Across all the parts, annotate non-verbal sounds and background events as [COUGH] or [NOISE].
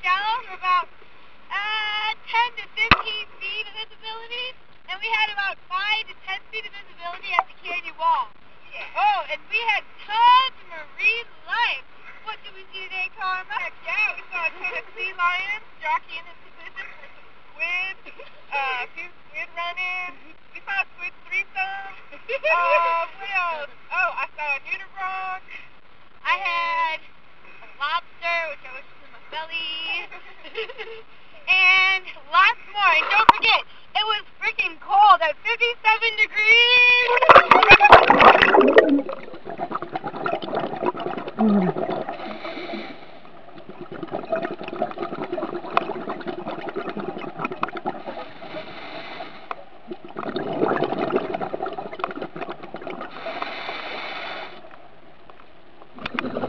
shallows were about uh, 10 to 15 feet of visibility, and we had about 5 to 10 feet of visibility at the canyon wall. Oh, and we had tons of marine life. What did we see today, Karma? Heck yeah, we saw a ton of sea lions jockeying in position for some squid, uh, a few squid running. We saw squid threesome. [LAUGHS] and lots more. And don't forget, it was freaking cold at 57 degrees.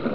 [SIGHS] [LAUGHS]